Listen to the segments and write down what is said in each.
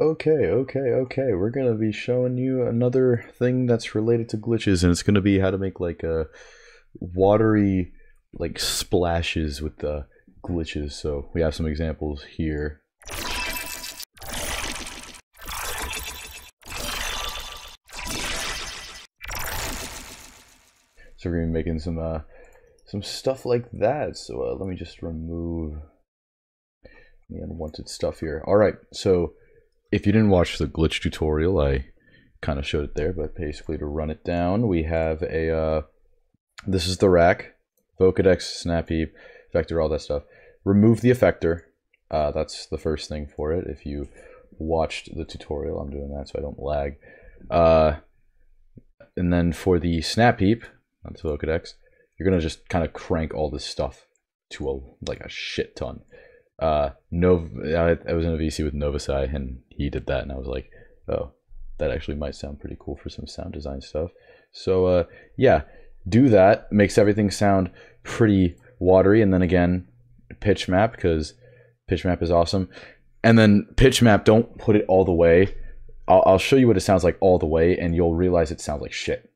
Okay, okay, okay. We're gonna be showing you another thing that's related to glitches, and it's gonna be how to make like a watery like splashes with the glitches. So we have some examples here. So we're gonna be making some uh some stuff like that. So uh, let me just remove the unwanted stuff here. All right, so if you didn't watch the glitch tutorial, I kind of showed it there, but basically to run it down, we have a, uh, this is the rack, Vocodex, Snap Heap, Effector, all that stuff. Remove the effector, uh, that's the first thing for it. If you watched the tutorial, I'm doing that so I don't lag. Uh, and then for the Snap Heap, that's Vocodex, you're gonna just kind of crank all this stuff to a like a shit ton. Uh, I, I was in a VC with Novasai, and he did that, and I was like, oh, that actually might sound pretty cool for some sound design stuff. So uh, yeah, do that. Makes everything sound pretty watery, and then again, pitch map because pitch map is awesome. And then pitch map, don't put it all the way. I'll, I'll show you what it sounds like all the way, and you'll realize it sounds like shit.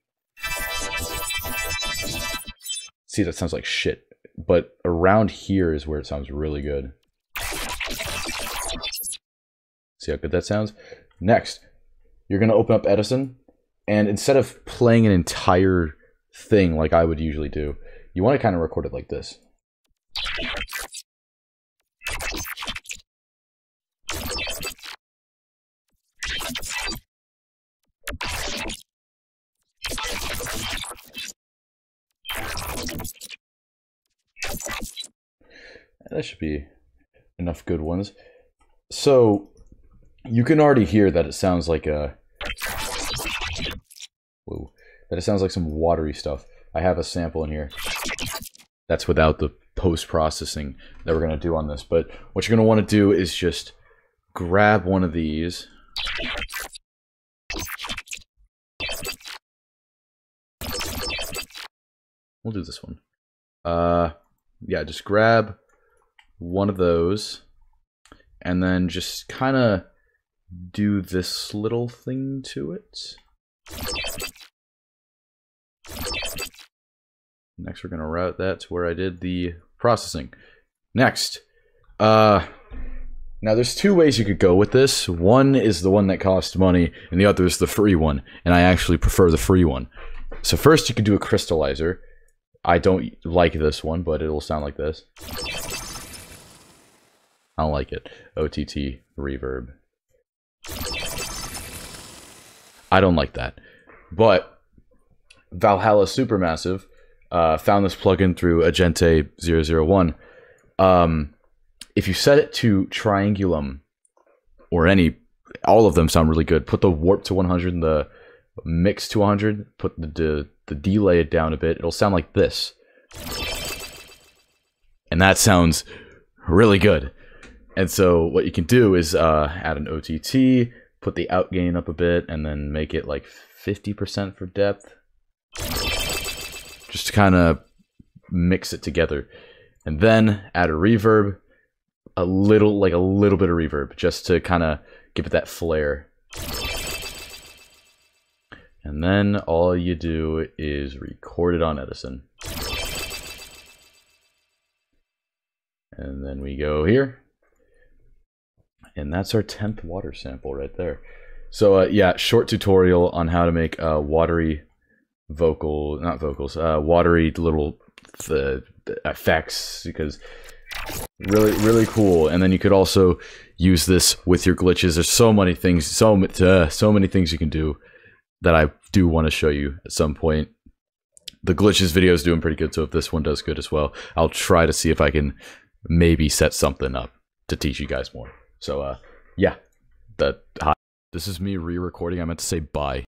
See, that sounds like shit. But around here is where it sounds really good. See how good that sounds? Next, you're going to open up Edison, and instead of playing an entire thing like I would usually do, you want to kind of record it like this. That should be enough good ones. So you can already hear that it sounds like a whoa, that it sounds like some watery stuff. I have a sample in here. That's without the post-processing that we're going to do on this. But what you're going to want to do is just grab one of these. We'll do this one. Uh, yeah, just grab one of those and then just kind of do this little thing to it. Next, we're going to route that to where I did the processing. Next, uh, now there's two ways you could go with this. One is the one that costs money, and the other is the free one, and I actually prefer the free one. So first, you could do a crystallizer. I don't like this one, but it'll sound like this. I don't like it. OTT reverb. I don't like that. But Valhalla Supermassive uh, found this plugin through Agente 001. Um, if you set it to Triangulum or any, all of them sound really good. Put the warp to 100 and the mix to 100. Put the, the, the delay down a bit. It'll sound like this. And that sounds really good. And so what you can do is uh, add an OTT, put the out gain up a bit, and then make it like 50% for depth. Just to kind of mix it together. And then add a reverb, a little, like a little bit of reverb, just to kind of give it that flair. And then all you do is record it on Edison. And then we go here and that's our 10th water sample right there. So uh, yeah, short tutorial on how to make watery vocal, not vocals, uh, watery little the, the effects because really really cool. And then you could also use this with your glitches. There's so many things, so uh, so many things you can do that I do want to show you at some point. The glitches video is doing pretty good, so if this one does good as well, I'll try to see if I can maybe set something up to teach you guys more. So uh, yeah, that hi. This is me re-recording. I meant to say bye.